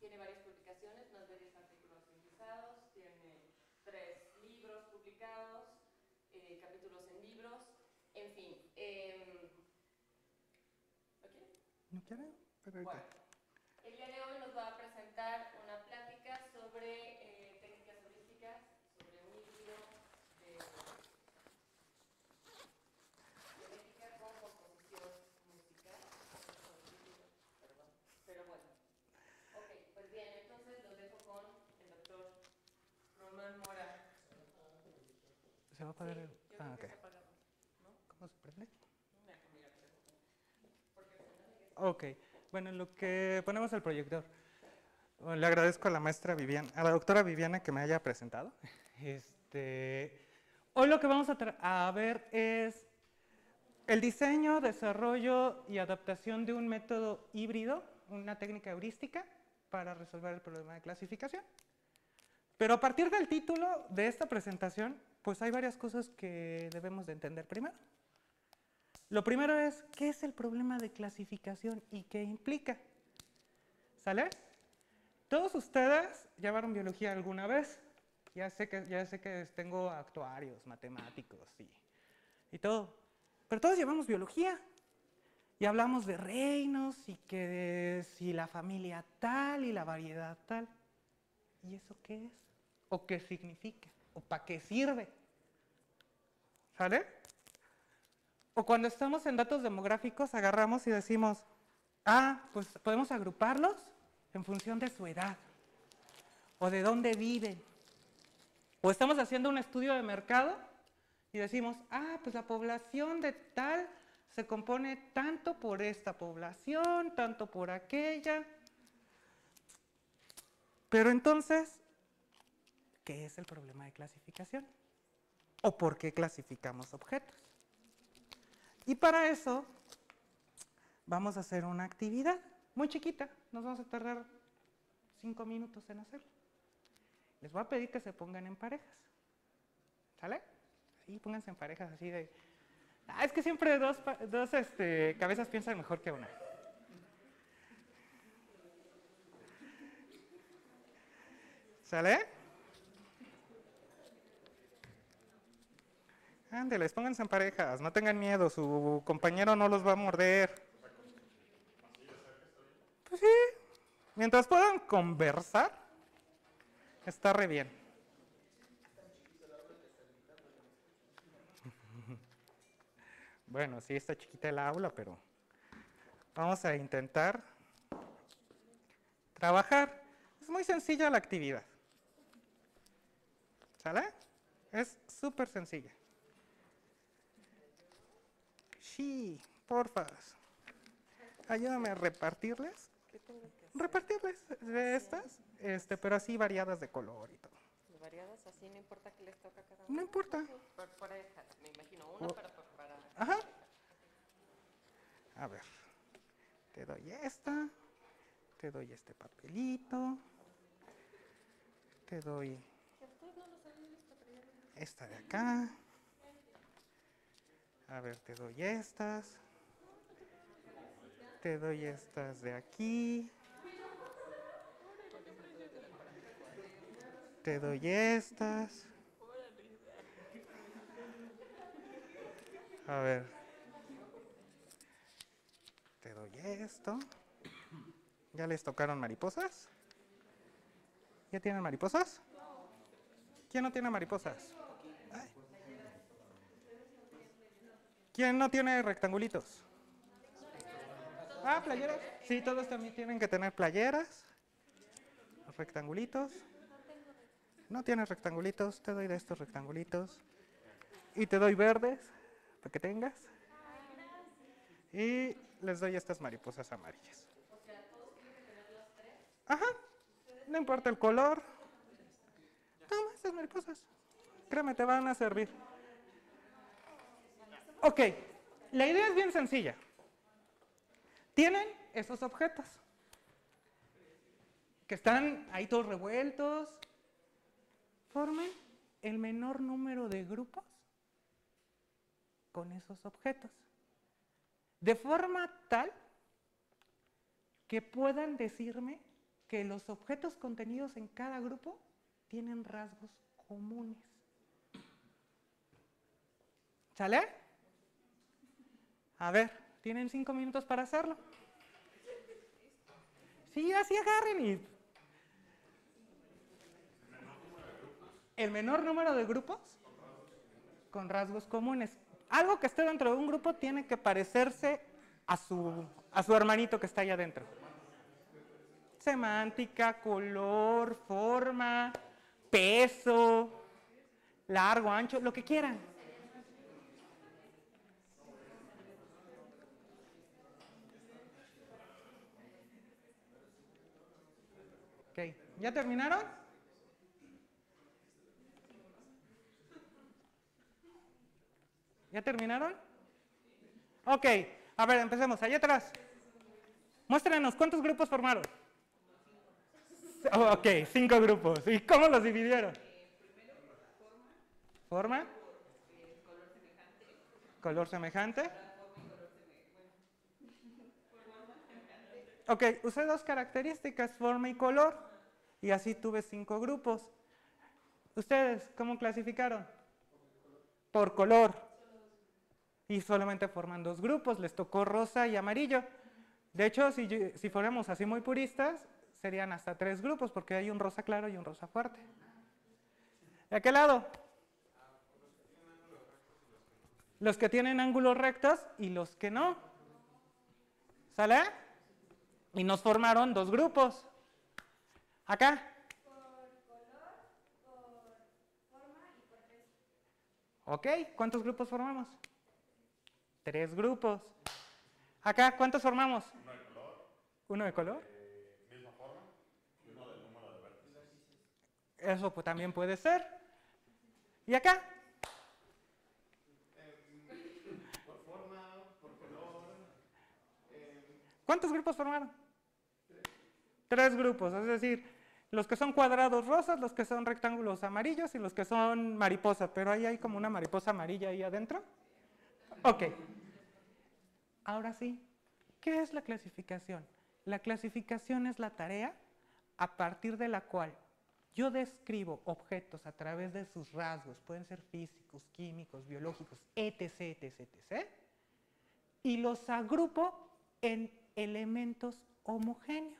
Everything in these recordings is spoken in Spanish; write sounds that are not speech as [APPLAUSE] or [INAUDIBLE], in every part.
tiene varias publicaciones, más de 10 artículos indizados, tiene tres libros publicados, eh, capítulos en libros, en fin. Eh, ¿Lo quiere? ¿No quiere? Pero. Bueno, el día de hoy nos va a presentar una plática sobre eh, técnicas holísticas, sobre un híbrido de genética con composición musical. Perdón, pero bueno. Ok, pues bien, entonces los dejo con el doctor Román Mora. ¿Se va a apagar Sí, el...? Ah, ok. se apagó, ¿no? ¿Cómo se prende? Ok, bueno, en lo que ponemos el proyector. Le agradezco a la maestra Viviana, a la doctora Viviana que me haya presentado. Este, hoy lo que vamos a, a ver es el diseño, desarrollo y adaptación de un método híbrido, una técnica heurística para resolver el problema de clasificación. Pero a partir del título de esta presentación, pues hay varias cosas que debemos de entender primero. Lo primero es, ¿qué es el problema de clasificación y qué implica? ¿Sale? Todos ustedes llevaron biología alguna vez. Ya sé que, ya sé que tengo actuarios, matemáticos y, y todo. Pero todos llevamos biología. Y hablamos de reinos y que de si la familia tal y la variedad tal. ¿Y eso qué es? ¿O qué significa? ¿O para qué sirve? ¿Sale? O cuando estamos en datos demográficos, agarramos y decimos, ah, pues podemos agruparlos en función de su edad, o de dónde viven. O estamos haciendo un estudio de mercado y decimos, ah, pues la población de tal se compone tanto por esta población, tanto por aquella. Pero entonces, ¿qué es el problema de clasificación? ¿O por qué clasificamos objetos? Y para eso vamos a hacer una actividad muy chiquita. Nos vamos a tardar cinco minutos en hacerlo. Les voy a pedir que se pongan en parejas. ¿Sale? Sí, pónganse en parejas así de... Ah, es que siempre dos, dos este, cabezas piensan mejor que una. ¿Sale? Ándeles, pónganse en parejas, no tengan miedo, su compañero no los va a morder. Pues sí, mientras puedan conversar, está re bien. [LAUGHS] Bueno, sí está chiquita el aula, pero vamos a intentar trabajar. Es muy sencilla la actividad. ¿Sale? Es súper sencilla. Sí, porfa. Ayúdame a repartirles. Repartirles de estas, este, pero así variadas de color y todo. Variadas, así no importa que les toca cada uno. No importa. Por me imagino, una O- para, para, Ajá. A ver. Te doy esta. Te doy este papelito. Te doy esta de acá. A ver, te doy estas. Te doy estas de aquí. Te doy estas. A ver. Te doy esto. ¿Ya les tocaron mariposas? ¿Ya tienen mariposas? ¿Quién no tiene mariposas? Ay. ¿Quién no tiene rectangulitos? Ah, playeras. Sí, todos también tienen que tener playeras. Rectangulitos. No tienes rectangulitos, te doy de estos rectangulitos. Y te doy verdes, para que tengas. Y les doy estas mariposas amarillas. Ajá, no importa el color. Toma estas mariposas. Créeme, te van a servir. Ok, la idea es bien sencilla. Tienen esos objetos que están ahí todos revueltos. Formen el menor número de grupos con esos objetos. De forma tal que puedan decirme que los objetos contenidos en cada grupo tienen rasgos comunes. ¿Sale? A ver, tienen cinco minutos para hacerlo. Sí, así agarren y... El menor número de grupos con rasgos comunes. Algo que esté dentro de un grupo tiene que parecerse a su, a su hermanito que está allá adentro. Semántica, color, forma, peso, largo, ancho, lo que quieran. Ok, ¿ya terminaron? ¿Ya terminaron? Ok, a ver, empecemos. Allá atrás. Muéstrenos, ¿cuántos grupos formaron? Ok, cinco grupos. ¿Y cómo los dividieron? Forma. Color semejante. Ok, usé dos características, forma y color. Y así tuve cinco grupos. ¿Ustedes cómo clasificaron? Por color. Y solamente forman dos grupos, les tocó rosa y amarillo. De hecho, si, si fuéramos así muy puristas, serían hasta tres grupos, porque hay un rosa claro y un rosa fuerte. ¿De aquel lado? Los que tienen ángulos rectos y los que no. ¿Sale? Y nos formaron dos grupos. Acá. Por color, por forma y por peso. Ok, ¿cuántos grupos formamos? Tres grupos. Acá, ¿cuántos formamos? Uno de color. ¿Uno de color? misma forma. Y uno del número de vértices. Eso pues, también puede ser. ¿Y acá? por forma, por color. eh, ¿Cuántos grupos formaron? Tres grupos, es decir, los que son cuadrados rosas, los que son rectángulos amarillos y los que son mariposas, pero ahí hay como una mariposa amarilla ahí adentro. Ok. Ahora sí, ¿qué es la clasificación? La clasificación es la tarea a partir de la cual yo describo objetos a través de sus rasgos, pueden ser físicos, químicos, biológicos, etc., etc., etc., y los agrupo en elementos homogéneos.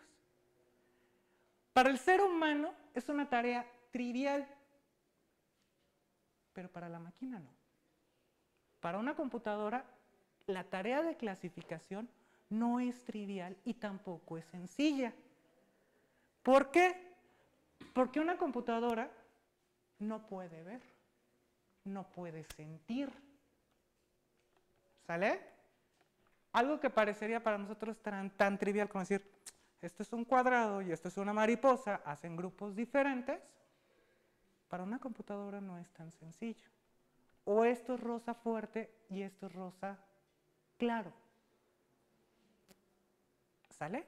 Para el ser humano es una tarea trivial, pero para la máquina no. Para una computadora, la tarea de clasificación no es trivial y tampoco es sencilla. ¿Por qué? Porque una computadora no puede ver, no puede sentir. ¿Sale? Algo que parecería para nosotros tan, trivial como decir, esto es un cuadrado y esto es una mariposa, hacen grupos diferentes, para una computadora no es tan sencillo. O esto es rosa fuerte y esto es rosa claro. ¿Sale?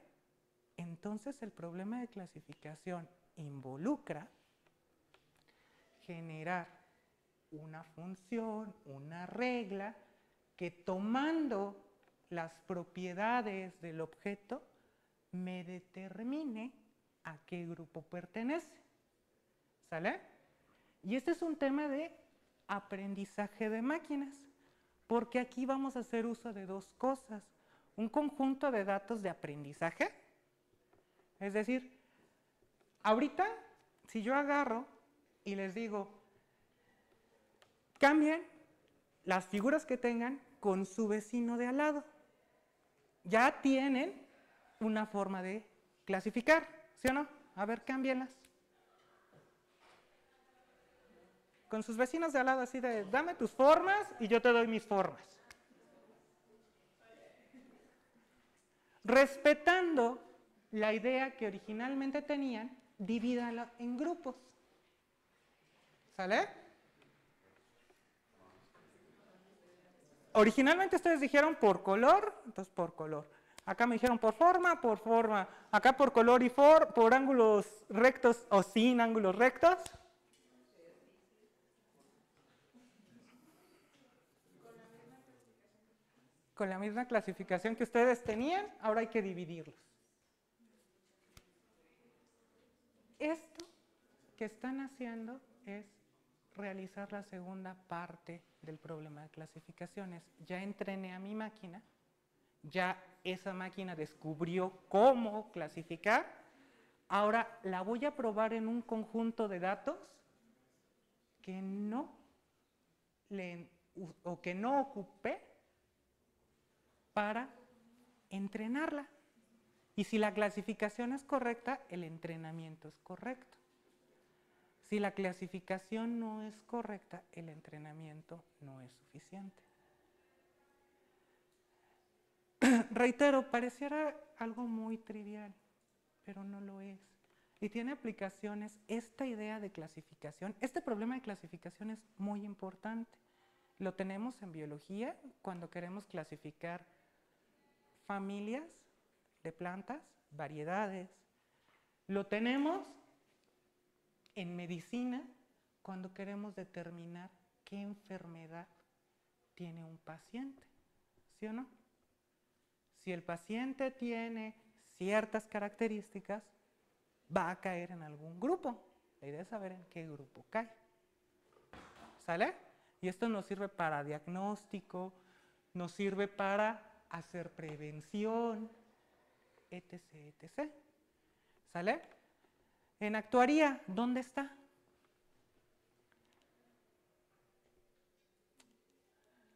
Entonces el problema de clasificación involucra generar una función, una regla, que tomando las propiedades del objeto me determine a qué grupo pertenece. ¿Sale? Y este es un tema de aprendizaje de máquinas, porque aquí vamos a hacer uso de dos cosas. Un conjunto de datos de aprendizaje, es decir, ahorita si yo agarro y les digo, cambien las figuras que tengan con su vecino de al lado, ya tienen una forma de clasificar, ¿sí o no? A ver, cámbienlas. Con sus vecinos de al lado así de, dame tus formas y yo te doy mis formas. Respetando la idea que originalmente tenían, divídala en grupos. ¿Sale? Originalmente ustedes dijeron por color, entonces por color. Acá me dijeron por forma, por forma. Acá por color y for, por ángulos rectos o sin ángulos rectos. Con la misma clasificación que ustedes tenían, ahora hay que dividirlos. que están haciendo es realizar la segunda parte del problema de clasificaciones. Ya entrené a mi máquina, ya esa máquina descubrió cómo clasificar, ahora la voy a probar en un conjunto de datos que no le, o que no ocupé para entrenarla. Y si la clasificación es correcta, el entrenamiento es correcto. Si la clasificación no es correcta, el entrenamiento no es suficiente. Reitero, pareciera algo muy trivial, pero no lo es. Y tiene aplicaciones, esta idea de clasificación, este problema de clasificación es muy importante. Lo tenemos en biología cuando queremos clasificar familias de plantas, variedades. Lo tenemos en medicina cuando queremos determinar qué enfermedad tiene un paciente. ¿Sí o no? Si el paciente tiene ciertas características, va a caer en algún grupo. La idea es saber en qué grupo cae. ¿Sale? Y esto nos sirve para diagnóstico, nos sirve para hacer prevención, etc, etc. ¿Sale? En actuaría, ¿dónde está?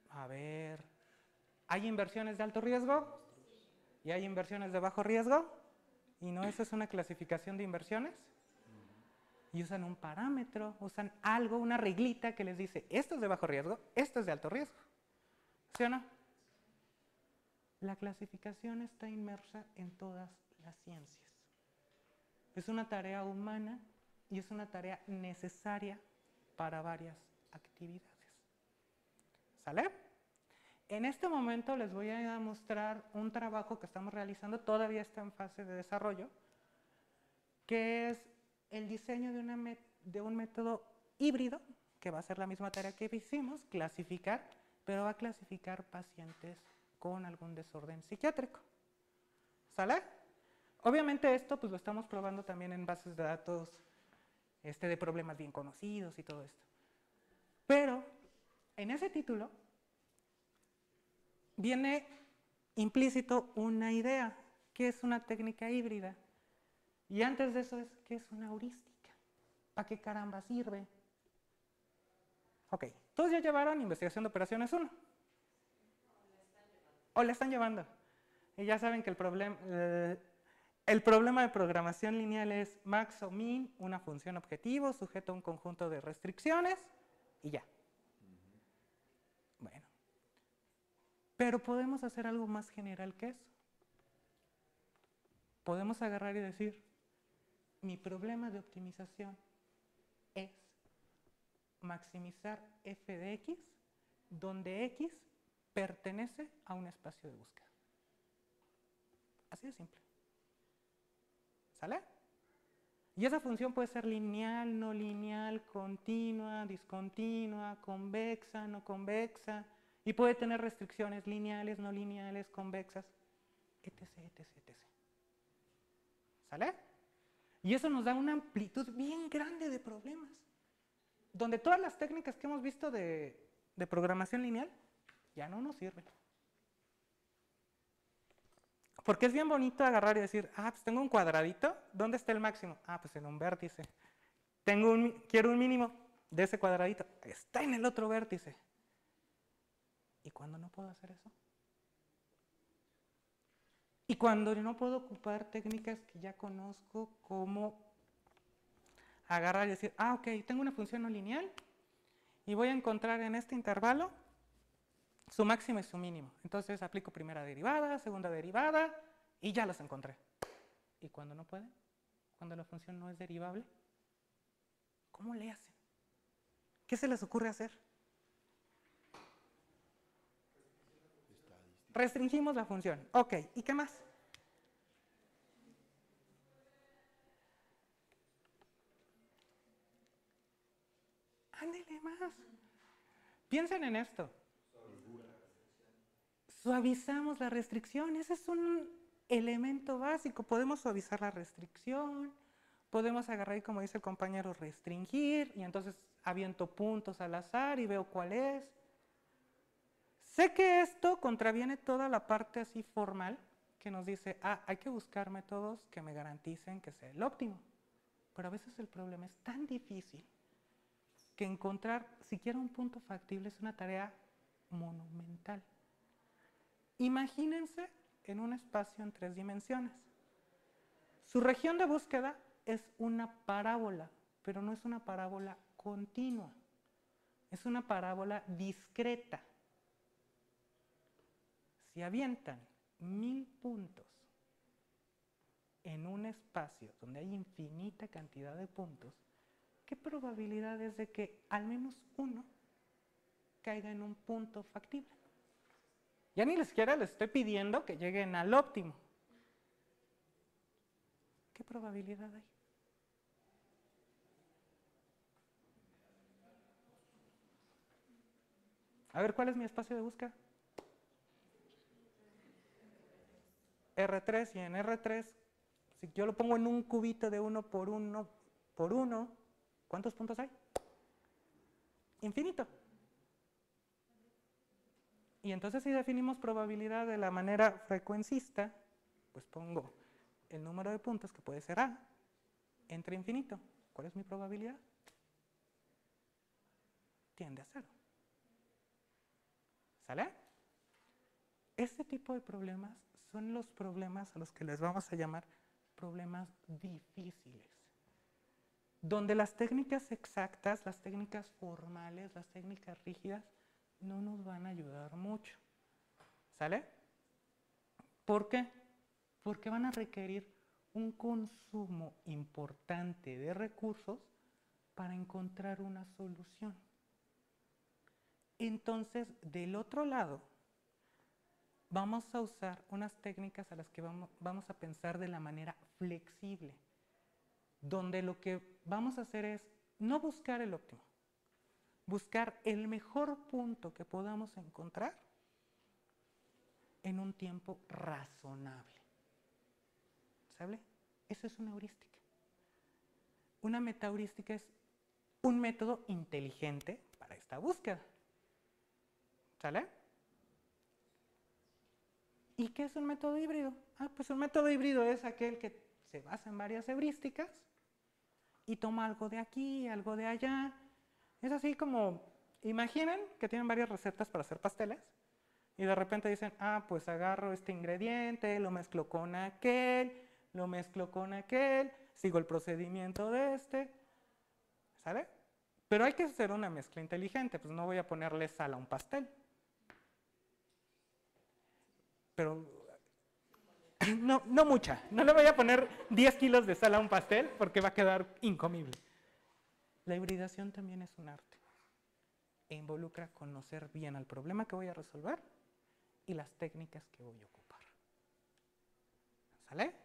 A ver, ¿hay inversiones de alto riesgo? ¿Y hay inversiones de bajo riesgo? ¿Y no eso es una clasificación de inversiones? Y usan un parámetro, usan algo, una reglita que les dice, esto es de bajo riesgo, esto es de alto riesgo. ¿Sí o no? La clasificación está inmersa en todas las ciencias. Es una tarea humana y es una tarea necesaria para varias actividades. ¿Sale? En este momento les voy a mostrar un trabajo que estamos realizando, todavía está en fase de desarrollo, que es el diseño de, una de un método híbrido, que va a ser la misma tarea que hicimos, clasificar, pero va a clasificar pacientes con algún desorden psiquiátrico. ¿Sale? Obviamente esto pues lo estamos probando también en bases de datos este, de problemas bien conocidos y todo esto. Pero en ese título viene implícito una idea, que es una técnica híbrida. Y antes de eso es, ¿qué es una heurística? ¿Para qué caramba sirve? Ok, todos ya llevaron investigación de operaciones 1. O la están llevando. Y ya saben que el problema... Eh, el problema de programación lineal es max o min, una función objetivo, sujeto a un conjunto de restricciones y ya. Bueno. Pero podemos hacer algo más general que eso. Podemos agarrar y decir, mi problema de optimización es maximizar f de x, donde x pertenece a un espacio de búsqueda. Así de simple. ¿Sale? Y esa función puede ser lineal, no lineal, continua, discontinua, convexa, no convexa, y puede tener restricciones lineales, no lineales, convexas, etc, etc, etc. ¿Sale? Y eso nos da una amplitud bien grande de problemas, donde todas las técnicas que hemos visto de, programación lineal ya no nos sirven. Porque es bien bonito agarrar y decir, ah, pues tengo un cuadradito, ¿dónde está el máximo? Ah, pues en un vértice. Tengo un, quiero un mínimo de ese cuadradito, está en el otro vértice. ¿Y cuándo no puedo hacer eso? Y cuando no puedo ocupar técnicas que ya conozco, como agarrar y decir, ah, ok, tengo una función no lineal y voy a encontrar en este intervalo su máximo y su mínimo. Entonces aplico primera derivada, segunda derivada y ya los encontré. ¿Y cuando no puede? Cuando la función no es derivable. ¿Cómo le hacen? ¿Qué se les ocurre hacer? Restringimos la función. Ok, ¿y qué más? Ándele más. Piensen en esto suavizamos la restricción. Ese es un elemento básico. Podemos suavizar la restricción, podemos agarrar y, como dice el compañero, restringir y entonces aviento puntos al azar y veo cuál es. Sé que esto contraviene toda la parte así formal que nos dice, ah, hay que buscar métodos que me garanticen que sea el óptimo. Pero a veces el problema es tan difícil que encontrar siquiera un punto factible es una tarea monumental. Imagínense en un espacio en tres dimensiones. Su región de búsqueda es una parábola, pero no es una parábola continua, es una parábola discreta. Si avientan mil puntos en un espacio donde hay infinita cantidad de puntos, ¿qué probabilidad es de que al menos uno caiga en un punto factible? Ya ni siquiera les estoy pidiendo que lleguen al óptimo. ¿Qué probabilidad hay? A ver, ¿cuál es mi espacio de búsqueda? R3 y en R3, si yo lo pongo en un cubito de uno por uno por uno, ¿cuántos puntos hay? Infinito. Y entonces si definimos probabilidad de la manera frecuencista, pues pongo el número de puntos que puede ser A entre infinito. ¿Cuál es mi probabilidad? Tiende a cero. ¿Sale? Este tipo de problemas son los problemas a los que les vamos a llamar problemas difíciles, donde las técnicas exactas, las técnicas formales, las técnicas rígidas, no nos van a ayudar mucho. ¿Sale? ¿Por qué? Porque van a requerir un consumo importante de recursos para encontrar una solución. Entonces, del otro lado, vamos a usar unas técnicas a las que vamos, a pensar de la manera flexible, donde lo que vamos a hacer es no buscar el óptimo, buscar el mejor punto que podamos encontrar en un tiempo razonable. ¿Sabe? Eso es una heurística. Una metaheurística es un método inteligente para esta búsqueda. ¿Sale? ¿Y qué es un método híbrido? Ah, pues un método híbrido es aquel que se basa en varias heurísticas y toma algo de aquí, algo de allá. Es así como, imaginen que tienen varias recetas para hacer pasteles y de repente dicen, ah, pues agarro este ingrediente, lo mezclo con aquel, lo mezclo con aquel, sigo el procedimiento de este, ¿sale? Pero hay que hacer una mezcla inteligente, pues no voy a ponerle sal a un pastel pero no, no mucha. No le voy a poner 10 kilos de sal a un pastel porque va a quedar incomible. La hibridación también es un arte e involucra conocer bien al problema que voy a resolver y las técnicas que voy a ocupar. ¿Sale?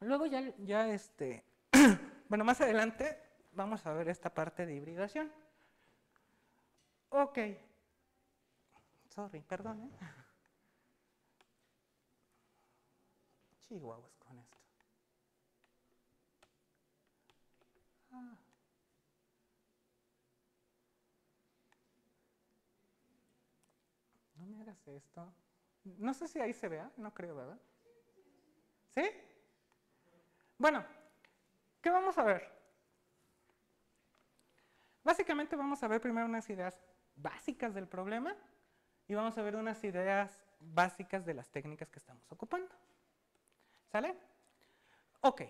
Luego ya, ya este, [CLEARS THROAT] bueno, más adelante vamos a ver esta parte de hibridación. Ok, Sorry, perdón. ¿eh? [LAUGHS] Chihuahuas con esto. Ah. No me hagas esto. No sé si ahí se vea, no creo, ¿verdad? ¿Sí? Bueno, ¿qué vamos a ver? Básicamente vamos a ver primero unas ideas básicas del problema y vamos a ver unas ideas básicas de las técnicas que estamos ocupando. ¿Sale? Ok.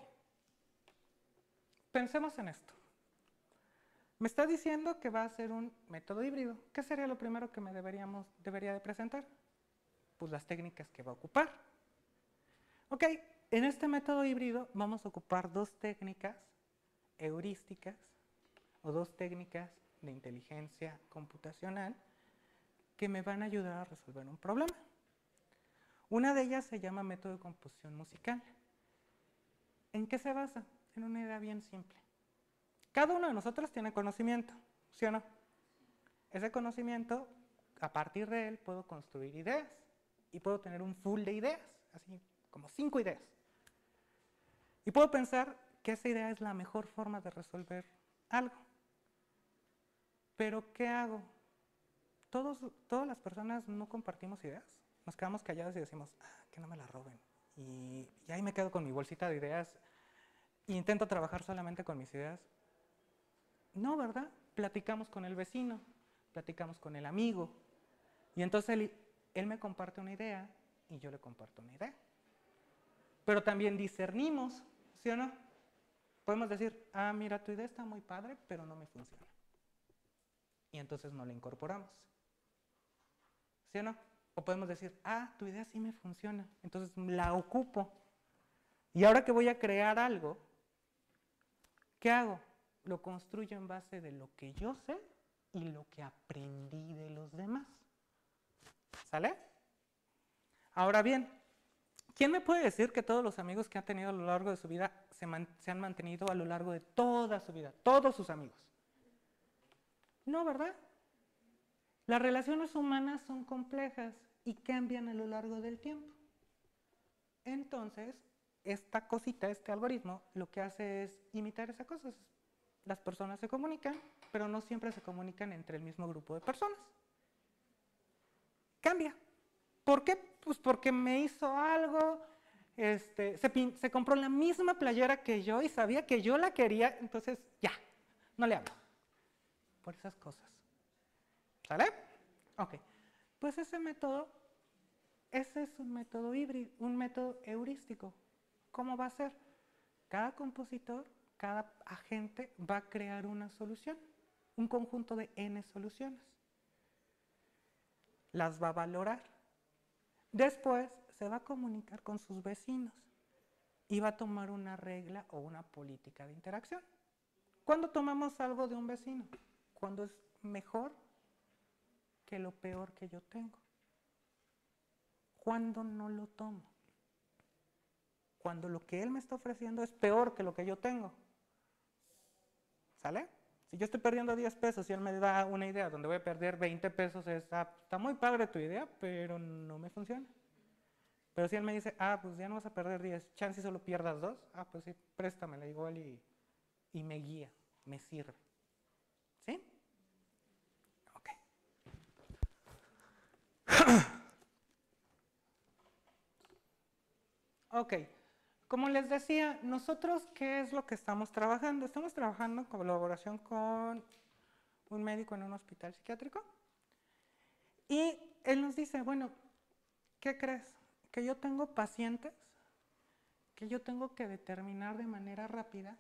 Pensemos en esto. Me está diciendo que va a ser un método híbrido. ¿Qué sería lo primero que me deberíamos, debería de presentar? Pues las técnicas que va a ocupar. Ok, en este método híbrido vamos a ocupar dos técnicas heurísticas o dos técnicas de inteligencia computacional que me van a ayudar a resolver un problema. Una de ellas se llama método de composición musical. ¿En qué se basa? En una idea bien simple. Cada uno de nosotros tiene conocimiento, ¿sí o no? Ese conocimiento, a partir de él, puedo construir ideas y puedo tener un full de ideas, así como cinco ideas. Y puedo pensar que esa idea es la mejor forma de resolver algo. Pero ¿qué hago? Todos, todas las personas no compartimos ideas. Nos quedamos callados y decimos, ah, que no me la roben. Y, ahí me quedo con mi bolsita de ideas e intento trabajar solamente con mis ideas. No, ¿verdad? Platicamos con el vecino, platicamos con el amigo. Y entonces él, él me comparte una idea y yo le comparto una idea. Pero también discernimos, ¿sí o no? Podemos decir, ah, mira, tu idea está muy padre, pero no me funciona. Y entonces no la incorporamos. ¿Sí o podemos decir, ah, tu idea sí me funciona, entonces la ocupo. Y ahora que voy a crear algo, ¿qué hago? Lo construyo en base de lo que yo sé y lo que aprendí de los demás. ¿Sale? Ahora bien, ¿quién me puede decir que todos los amigos que ha tenido a lo largo de su vida se, se han mantenido a lo largo de toda su vida? Todos sus amigos. No, ¿verdad? Las relaciones humanas son complejas y cambian a lo largo del tiempo. Entonces, esta cosita, este algoritmo, lo que hace es imitar esas cosas. Las personas se comunican, pero no siempre se comunican entre el mismo grupo de personas. Cambia. ¿Por qué? Pues porque me hizo algo, este, se, se compró la misma playera que yo y sabía que yo la quería, entonces ya, no le hablo. Por esas cosas. ¿Sale? Ok. Pues ese método, ese es un método híbrido, un método heurístico. ¿Cómo va a ser? Cada compositor, cada agente va a crear una solución, un conjunto de n soluciones. Las va a valorar. Después se va a comunicar con sus vecinos y va a tomar una regla o una política de interacción. ¿Cuándo tomamos algo de un vecino? Cuando es mejor que lo peor que yo tengo. ¿Cuándo no lo tomo? Cuando lo que él me está ofreciendo es peor que lo que yo tengo. ¿Sale? Si yo estoy perdiendo 10 pesos y él me da una idea donde voy a perder 20 pesos, es, ah, está muy padre tu idea, pero no me funciona. Pero si él me dice, ah, pues ya no vas a perder 10, chance y solo pierdas 2, ah, pues sí, préstamela igual y, y me guía, me sirve. ¿Sí? Ok. Ok. Como les decía, nosotros, ¿qué es lo que estamos trabajando? Estamos trabajando en colaboración con un médico en un hospital psiquiátrico. Y él nos dice, bueno, ¿qué crees? Que yo tengo pacientes que yo tengo que determinar de manera rápida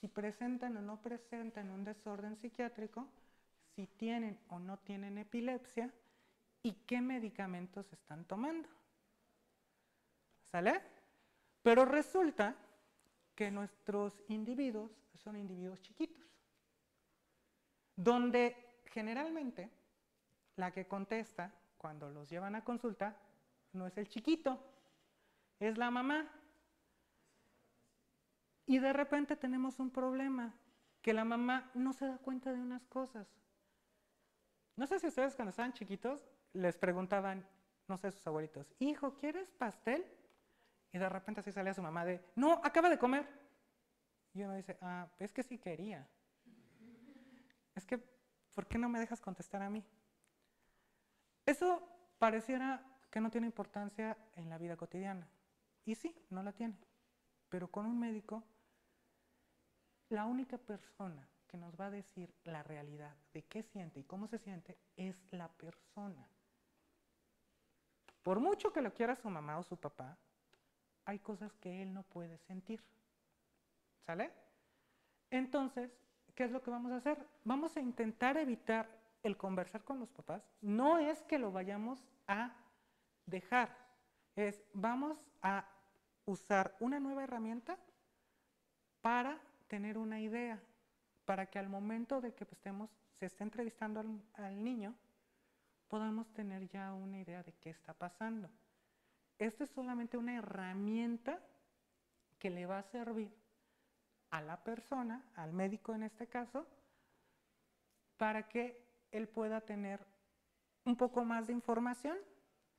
si presentan o no presentan un desorden psiquiátrico, si tienen o no tienen epilepsia y qué medicamentos están tomando. ¿Sale? Pero resulta que nuestros individuos son individuos chiquitos, donde generalmente la que contesta cuando los llevan a consulta no es el chiquito, es la mamá. Y de repente tenemos un problema, que la mamá no se da cuenta de unas cosas. No sé si ustedes cuando estaban chiquitos les preguntaban, no sé, sus abuelitos, hijo, ¿quieres pastel? Y de repente así salía su mamá de, no, acaba de comer. Y uno dice, ah, es que sí quería. Es que, ¿por qué no me dejas contestar a mí? Eso pareciera que no tiene importancia en la vida cotidiana. Y sí, no la tiene. Pero con un médico, la única persona que nos va a decir la realidad de qué siente y cómo se siente es la persona. Por mucho que lo quiera su mamá o su papá, hay cosas que él no puede sentir. ¿Sale? Entonces, ¿qué es lo que vamos a hacer? Vamos a intentar evitar el conversar con los papás. No es que lo vayamos a dejar, es vamos a usar una nueva herramienta para tener una idea, para que al momento de que estemos, se esté entrevistando al, al niño, podamos tener ya una idea de qué está pasando. Esta es solamente una herramienta que le va a servir a la persona, al médico en este caso, para que él pueda tener un poco más de información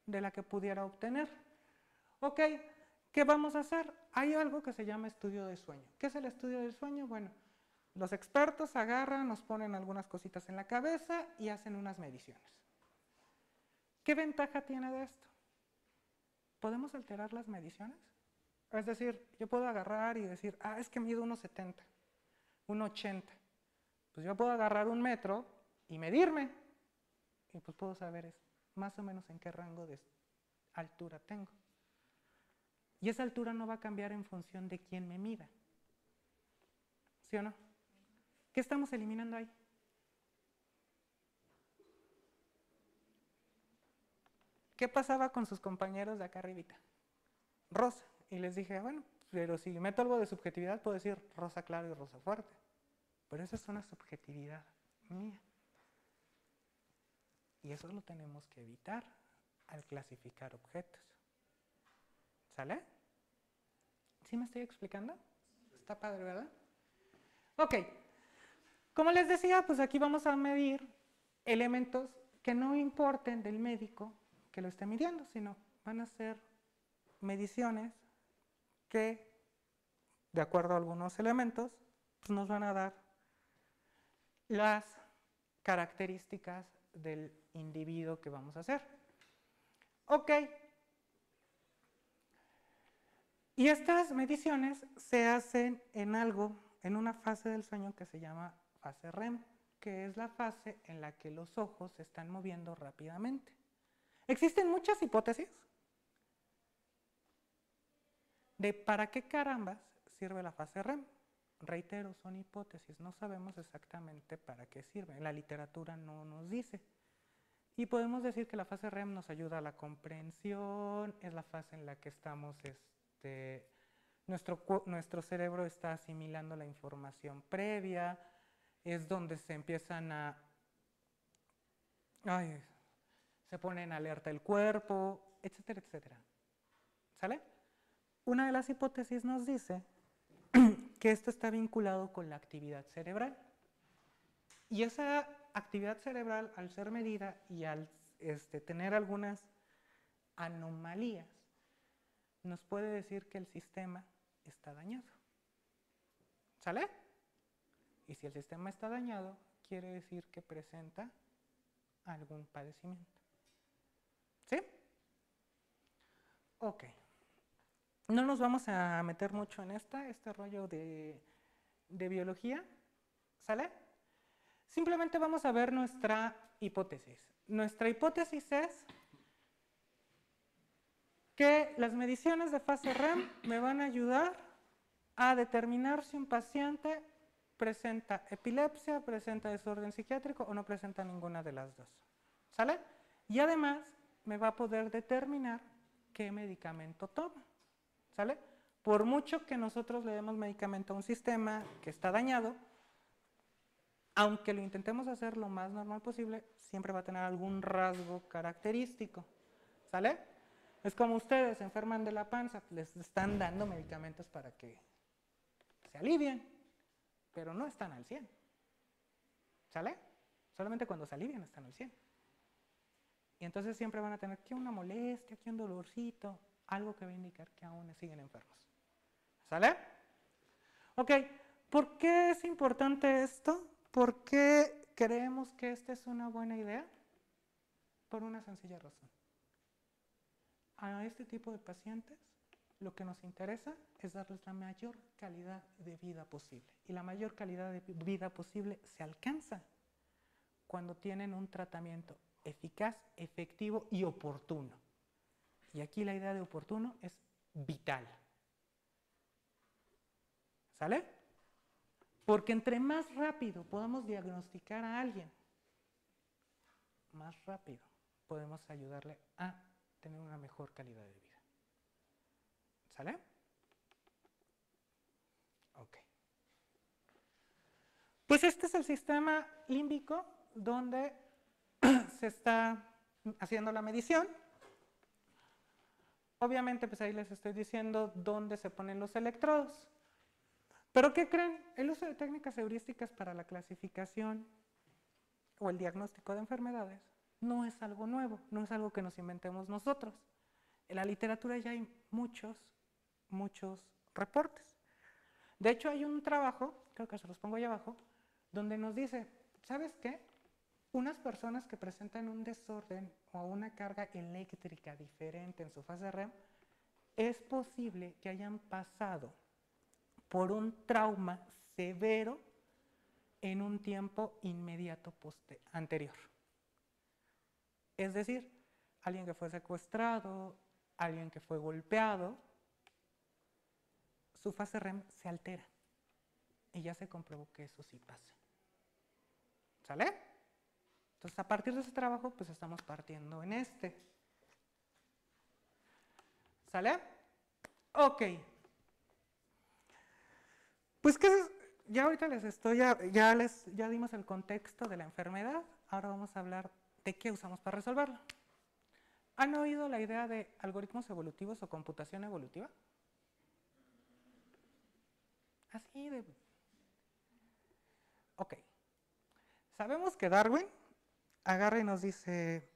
de la que pudiera obtener. Ok, ¿qué ¿qué vamos a hacer? Hay algo que se llama estudio de sueño. ¿Qué es el estudio del sueño? Bueno, los expertos agarran, nos ponen algunas cositas en la cabeza y hacen unas mediciones. ¿Qué ventaja tiene de esto? ¿Podemos alterar las mediciones? Es decir, yo puedo agarrar y decir, ah, es que mido 1,70, 1,80. Pues yo puedo agarrar un metro y medirme. Y pues puedo saber más o menos en qué rango de altura tengo. Y esa altura no va a cambiar en función de quién me mida. ¿Sí o no? ¿Qué estamos eliminando ahí? ¿Qué pasaba con sus compañeros de acá arribita? Rosa. Y les dije, bueno, pero si meto algo de subjetividad, puedo decir rosa claro y rosa fuerte. Pero esa es una subjetividad mía. Y eso lo tenemos que evitar al clasificar objetos. ¿Sale? ¿Sí me estoy explicando? Está padre, ¿verdad? Ok. Como les decía, pues aquí vamos a medir elementos que no importen del médico que lo esté midiendo, sino van a ser mediciones que, de acuerdo a algunos elementos, pues nos van a dar las características del individuo que vamos a hacer. Ok. Y estas mediciones se hacen en algo, en una fase del sueño que se llama fase REM, que es la fase en la que los ojos se están moviendo rápidamente. Existen muchas hipótesis de para qué carambas sirve la fase REM. Reitero, son hipótesis, no sabemos exactamente para qué sirve. La literatura no nos dice. Y podemos decir que la fase REM nos ayuda a la comprensión, es la fase en la que estamos, este, nuestro, nuestro cerebro está asimilando la información previa, es donde se empiezan a, ay, se pone en alerta el cuerpo, etcétera, etcétera. ¿Sale? Una de las hipótesis nos dice [CLEARS THROAT] que esto está vinculado con la actividad cerebral. Y esa actividad cerebral, al ser medida y al este, tener algunas anomalías, nos puede decir que el sistema está dañado. ¿Sale? Y si el sistema está dañado, quiere decir que presenta algún padecimiento. ¿Sí? Ok. No nos vamos a meter mucho en este rollo de, de biología. ¿Sale? Simplemente vamos a ver nuestra hipótesis. Nuestra hipótesis es que las mediciones de fase REM me van a ayudar a determinar si un paciente presenta epilepsia, presenta desorden psiquiátrico o no presenta ninguna de las dos. ¿Sale? Y además me va a poder determinar qué medicamento toma. ¿Sale? Por mucho que nosotros le demos medicamento a un sistema que está dañado, aunque lo intentemos hacer lo más normal posible, siempre va a tener algún rasgo característico. ¿Sale? Es como ustedes se enferman de la panza, les están dando medicamentos para que se alivien, pero no están al 100. ¿Sale? Solamente cuando se alivian están al 100. Y entonces siempre van a tener que una molestia, que un dolorcito, algo que va a indicar que aún siguen enfermos. ¿Sale? Ok, ¿por qué es importante esto? ¿Por qué creemos que esta es una buena idea? Por una sencilla razón. A este tipo de pacientes lo que nos interesa es darles la mayor calidad de vida posible. Y la mayor calidad de vida posible se alcanza cuando tienen un tratamiento eficaz, efectivo y oportuno. Y aquí la idea de oportuno es vital. ¿Sale? Porque entre más rápido podamos diagnosticar a alguien, más rápido podemos ayudarle a tener una mejor calidad de vida. ¿Sale? Ok. Pues este es el sistema límbico donde [CLEARS THROAT] se está haciendo la medición. Obviamente, pues ahí les estoy diciendo dónde se ponen los electrodos. Pero ¿qué creen? El uso de técnicas heurísticas para la clasificación o el diagnóstico de enfermedades no es algo nuevo, no es algo que nos inventemos nosotros. En la literatura ya hay muchos muchos reportes. De hecho, hay un trabajo, creo que se los pongo ahí abajo, donde nos dice, ¿sabes qué? Unas personas que presentan un desorden o una carga eléctrica diferente en su fase REM, es posible que hayan pasado por un trauma severo en un tiempo inmediato anterior. Es decir, alguien que fue secuestrado, alguien que fue golpeado, su fase REM se altera. Y ya se comprobó que eso sí pasa. ¿Sale? Entonces, a partir de ese trabajo, pues estamos partiendo en este. ¿Sale? Ok. Pues que ya ahorita les estoy, ya, les ya dimos el contexto de la enfermedad. Ahora vamos a hablar de qué usamos para resolverlo. ¿Han oído la idea de algoritmos evolutivos o computación evolutiva? Así de... Ok. Sabemos que Darwin agarra y nos dice,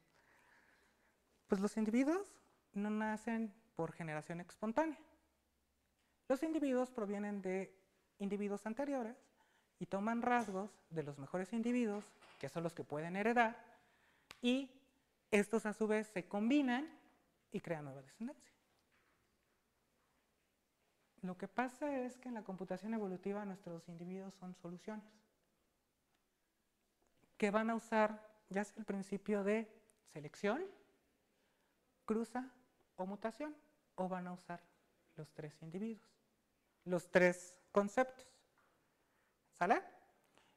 pues los individuos no nacen por generación espontánea. Los individuos provienen de individuos anteriores y toman rasgos de los mejores individuos, que son los que pueden heredar, y estos a su vez se combinan y crean nueva descendencia. Lo que pasa es que en la computación evolutiva nuestros individuos son soluciones que van a usar ya sea el principio de selección, cruza o mutación, o van a usar los tres individuos, los tres conceptos. ¿Sale?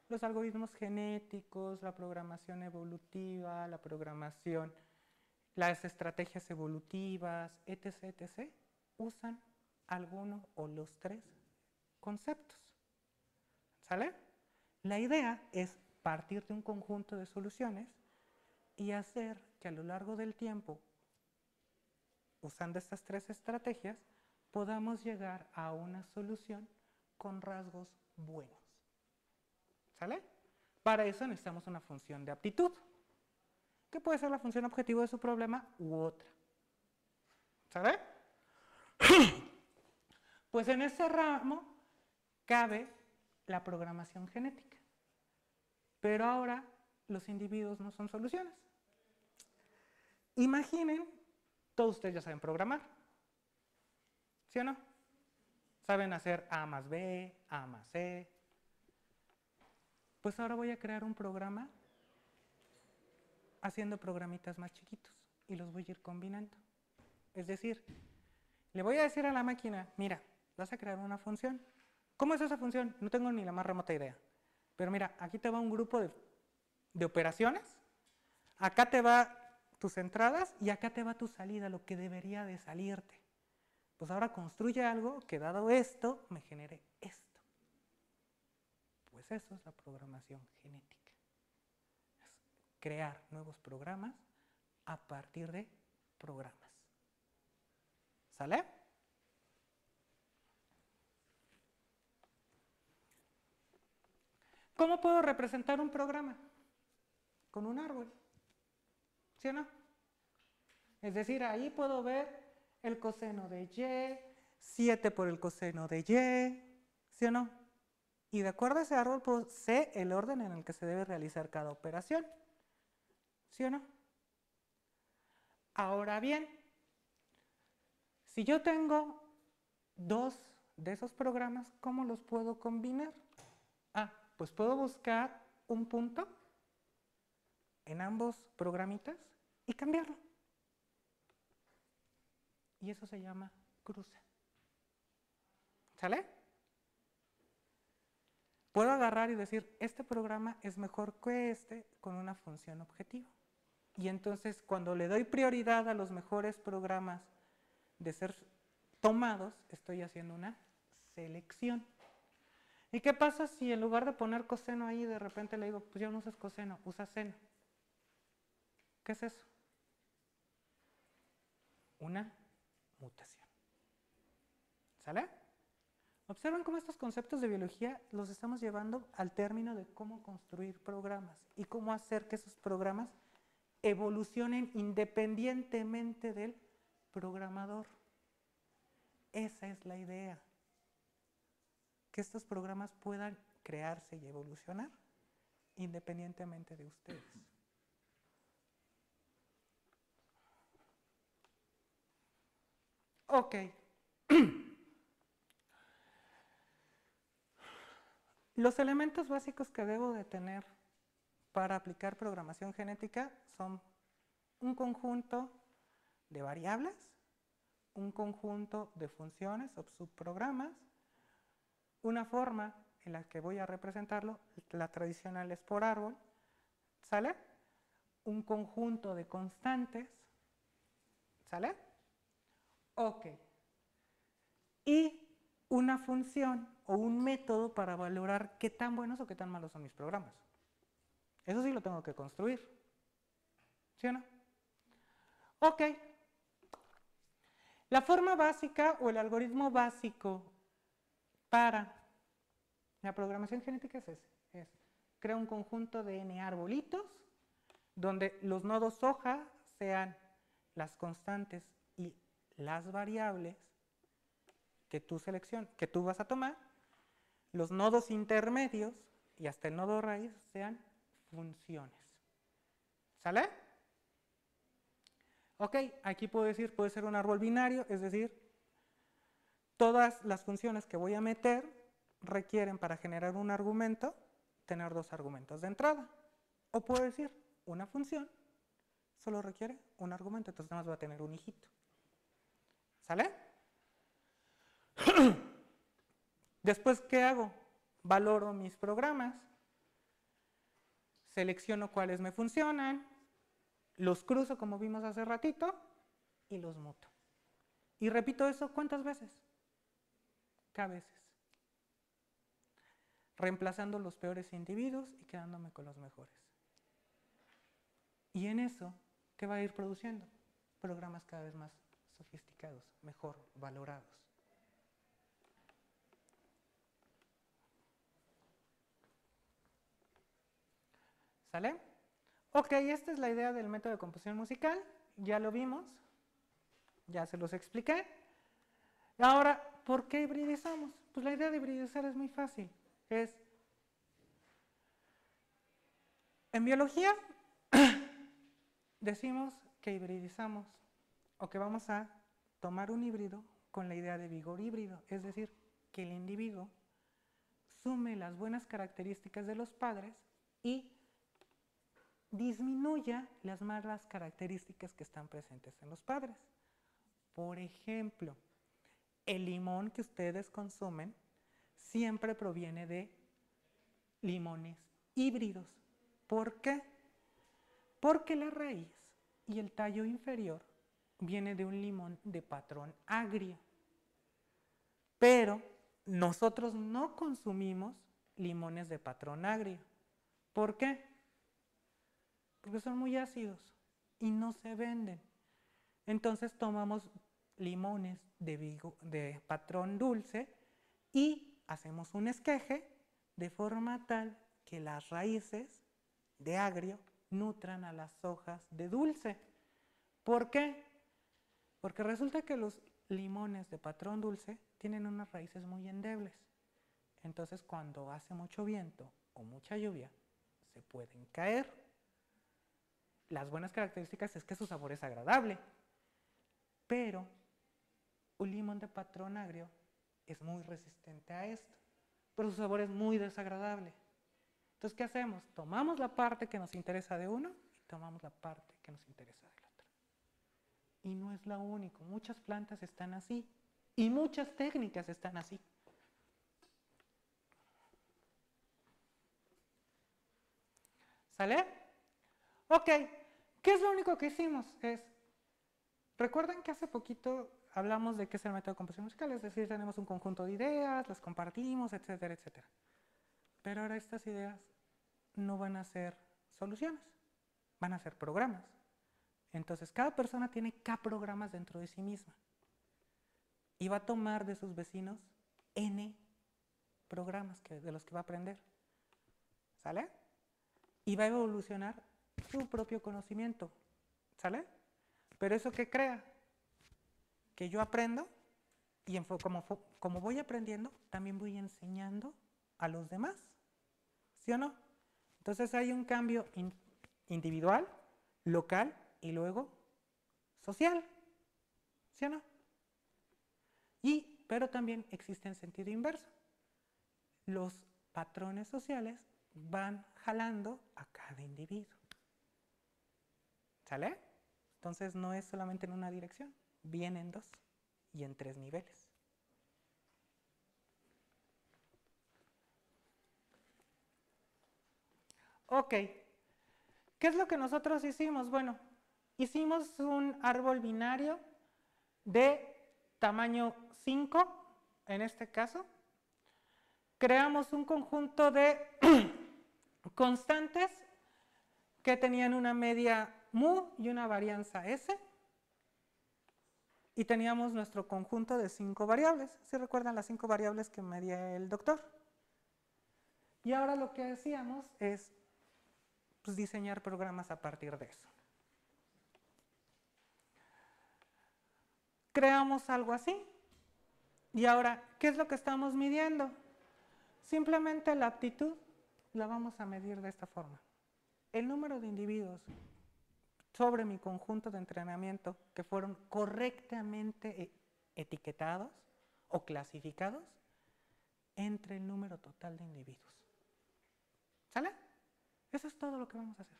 Los algoritmos genéticos, la programación evolutiva, la programación, las estrategias evolutivas, etc., etc., usan alguno o los tres conceptos. ¿Sale? La idea es partir de un conjunto de soluciones y hacer que a lo largo del tiempo, usando estas tres estrategias, podamos llegar a una solución con rasgos buenos. ¿Sale? Para eso necesitamos una función de aptitud, que puede ser la función objetivo de su problema u otra. ¿Sale? [CLEARS THROAT] Pues en ese ramo cabe la programación genética. Pero ahora los individuos no son soluciones. Imaginen, todos ustedes ya saben programar. ¿Sí o no? Saben hacer A más B, A más C. Pues ahora voy a crear un programa haciendo programitas más chiquitos y los voy a ir combinando. Es decir, le voy a decir a la máquina, mira, vas a crear una función. ¿Cómo es esa función? No tengo ni la más remota idea. Pero mira, aquí te va un grupo de, de, operaciones, acá te va tus entradas y acá te va tu salida, lo que debería de salirte. Pues ahora construye algo que dado esto me genere esto. Pues eso es la programación genética. Crear nuevos programas a partir de programas. ¿Sale? ¿Cómo puedo representar un programa? Con un árbol. ¿Sí o no? Es decir, ahí puedo ver el coseno de y, 7 por el coseno de y, ¿sí o no? Y de acuerdo a ese árbol, pues sé el orden en el que se debe realizar cada operación. ¿Sí o no? Ahora bien, si yo tengo dos de esos programas, ¿cómo los puedo combinar? Ah, pues puedo buscar un punto en ambos programitas y cambiarlo. Y eso se llama cruce. ¿Sale? Puedo agarrar y decir, este programa es mejor que este con una función objetiva. Y entonces cuando le doy prioridad a los mejores programas de ser tomados, estoy haciendo una selección. ¿Y qué pasa si en lugar de poner coseno ahí, de repente le digo, pues ya no usas coseno, usa seno? ¿Qué es eso? Una mutación. ¿Sale? Observen cómo estos conceptos de biología los estamos llevando al término de cómo construir programas y cómo hacer que esos programas evolucionen independientemente del programador. Esa es la idea. Que estos programas puedan crearse y evolucionar independientemente de ustedes. Ok. [CLEARS THROAT] Los elementos básicos que debo de tener para aplicar programación genética son un conjunto de variables, un conjunto de funciones o subprogramas, una forma en la que voy a representarlo, la tradicional es por árbol, ¿sale? Un conjunto de constantes, ¿sale? Ok. Y una función o un método para valorar qué tan buenos o qué tan malos son mis programas. Eso sí lo tengo que construir. ¿Sí o no? Ok. La forma básica o el algoritmo básico para la programación genética es ese. Es, crea un conjunto de n arbolitos donde los nodos hoja sean las constantes y las variables que tú seleccionas, que tú vas a tomar, los nodos intermedios y hasta el nodo raíz sean funciones. ¿Sale? Ok, aquí puedo decir, puede ser un árbol binario, es decir, todas las funciones que voy a meter requieren para generar un argumento tener dos argumentos de entrada. O puedo decir, una función solo requiere un argumento, entonces nada más va a tener un hijito. ¿Sale? [COUGHS] Después, ¿qué hago? Valoro mis programas, selecciono cuáles me funcionan, los cruzo como vimos hace ratito y los muto. Y repito eso cuántas veces? K veces. Reemplazando los peores individuos y quedándome con los mejores. Y en eso, ¿qué va a ir produciendo? Programas cada vez más sofisticados, mejor valorados. ¿Sale? Ok, esta es la idea del método de composición musical. Ya lo vimos. Ya se los expliqué. Ahora, ¿por qué hibridizamos? Pues la idea de hibridizar es muy fácil. Es, en biología, [COUGHS] decimos que hibridizamos o que vamos a tomar un híbrido con la idea de vigor híbrido, es decir, que el individuo sume las buenas características de los padres y disminuya las malas características que están presentes en los padres. Por ejemplo, el limón que ustedes consumen siempre proviene de limones híbridos. ¿Por qué? Porque la raíz y el tallo inferior viene de un limón de patrón agrio. Pero nosotros no consumimos limones de patrón agrio. ¿Por qué? Porque son muy ácidos y no se venden. Entonces tomamos limones de, patrón dulce y hacemos un esqueje de forma tal que las raíces de agrio nutran a las hojas de dulce. ¿Por qué? Porque resulta que los limones de patrón dulce tienen unas raíces muy endebles. Entonces cuando hace mucho viento o mucha lluvia, se pueden caer. Las buenas características es que su sabor es agradable. Pero un limón de patrón agrio es muy resistente a esto. Pero su sabor es muy desagradable. Entonces, ¿qué hacemos? Tomamos la parte que nos interesa de uno y tomamos la parte que nos interesa del otro. Y no es la única. Muchas plantas están así. Y muchas técnicas están así. ¿Sale? Ok. ¿Qué es lo único que hicimos? Es, recuerden que hace poquito hablamos de qué es el método de composición musical, es decir, tenemos un conjunto de ideas, las compartimos, etcétera, etcétera. Pero ahora estas ideas no van a ser soluciones, van a ser programas. Entonces, cada persona tiene K programas dentro de sí misma. Y va a tomar de sus vecinos N programas que, de los que va a aprender. ¿Sale? Y va a evolucionar su propio conocimiento. ¿Sale? Pero eso que crea, que yo aprendo Y como, como voy aprendiendo, también voy enseñando a los demás. ¿Sí o no? Entonces hay un cambio in- individual, local y luego social. ¿Sí o no? Y, pero también existe en sentido inverso. Los patrones sociales van jalando a cada individuo. ¿Sale? Entonces no es solamente en una dirección, viene en dos y en tres niveles. Ok, ¿qué es lo que nosotros hicimos? Bueno, hicimos un árbol binario de tamaño 5, en este caso. Creamos un conjunto de [CLEARS THROAT] constantes que tenían una media mu y una varianza s. Y teníamos nuestro conjunto de cinco variables. ¿Sí recuerdan las cinco variables que medía el doctor? Y ahora lo que hacíamos es pues, diseñar programas a partir de eso. Creamos algo así. Y ahora, ¿qué es lo que estamos midiendo? Simplemente la aptitud la vamos a medir de esta forma. El número de individuos sobre mi conjunto de entrenamiento que fueron correctamente e- etiquetados o clasificados entre el número total de individuos. ¿Sale? Eso es todo lo que vamos a hacer.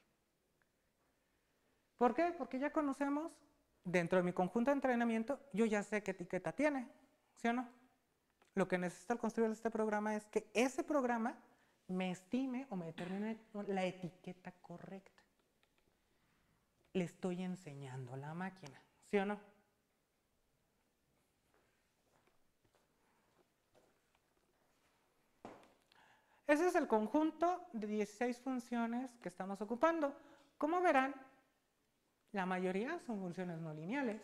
¿Por qué? Porque ya conocemos, dentro de mi conjunto de entrenamiento, yo ya sé qué etiqueta tiene, ¿sí o no? Lo que necesito al construir este programa es que ese programa me estime o me determine la etiqueta correcta. Le estoy enseñando la máquina, ¿sí o no? Ese es el conjunto de 16 funciones que estamos ocupando. Como verán, la mayoría son funciones no lineales.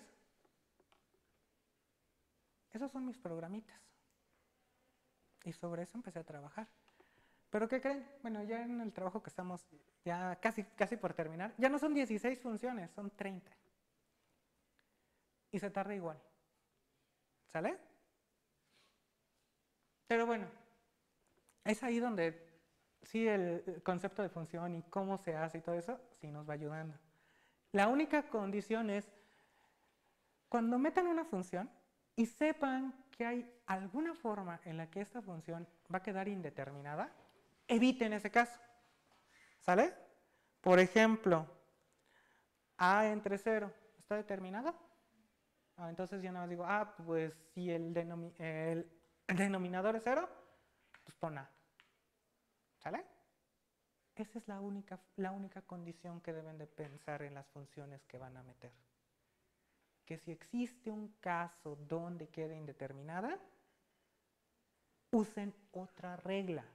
Esos son mis programitas. Y sobre eso empecé a trabajar. ¿Pero qué creen? Bueno, ya en el trabajo que estamos ya casi, casi por terminar, ya no son 16 funciones, son 30. Y se tarda igual. ¿Sale? Pero bueno, es ahí donde sí el concepto de función y cómo se hace y todo eso, sí nos va ayudando. La única condición es cuando metan una función y sepan que hay alguna forma en la que esta función va a quedar indeterminada, eviten ese caso. ¿Sale? Por ejemplo, A entre 0, ¿está determinada? Ah, entonces yo nada más digo, ah, pues si el, denomi- el [LAUGHS] denominador es 0, pues pon A. ¿Sale? Esa es la única, la única condición que deben de pensar en las funciones que van a meter. Que si existe un caso donde quede indeterminada, usen otra regla.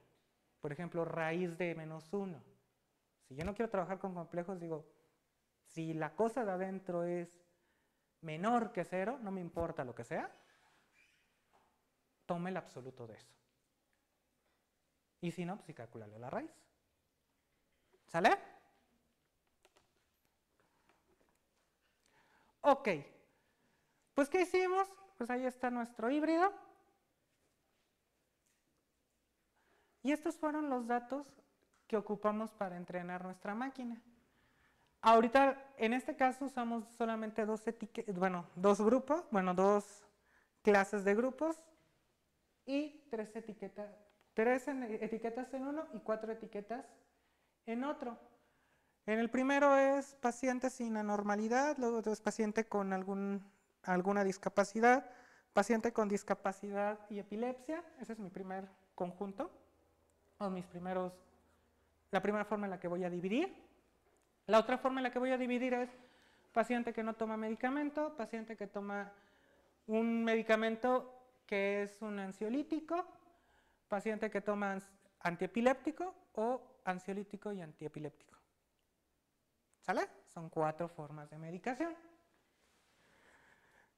Por ejemplo, raíz de menos 1. Si yo no quiero trabajar con complejos, digo, si la cosa de adentro es menor que 0, no me importa lo que sea, tome el absoluto de eso. Y si no, pues sí la raíz. ¿Sale? Ok. Pues ¿qué hicimos? Pues ahí está nuestro híbrido. Y estos fueron los datos que ocupamos para entrenar nuestra máquina. Ahorita, en este caso, usamos solamente dos etiquetas, bueno, dos grupos, bueno, dos clases de grupos y tres etiquetas, tres en- etiquetas en uno y cuatro etiquetas en otro. En el primero es paciente sin anormalidad, luego es paciente con algún, alguna discapacidad, paciente con discapacidad y epilepsia, ese es mi primer conjunto, o mis primeros, la primera forma en la que voy a dividir. La otra forma en la que voy a dividir es paciente que no toma medicamento, paciente que toma un medicamento que es un ansiolítico, paciente que toma antiepiléptico o ansiolítico y antiepiléptico. ¿Sale? Son cuatro formas de medicación.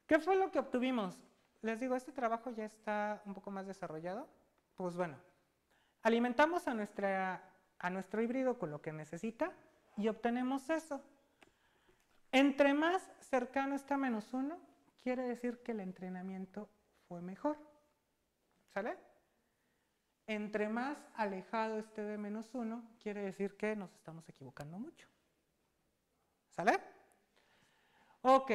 ¿Qué fue lo que obtuvimos? Les digo, este trabajo ya está un poco más desarrollado. Pues bueno, alimentamos a, nuestra, a nuestro híbrido con lo que necesita y obtenemos eso. Entre más cercano está menos uno, quiere decir que el entrenamiento fue mejor. ¿Sale? Entre más alejado esté de menos 1, quiere decir que nos estamos equivocando mucho. ¿Sale? Ok.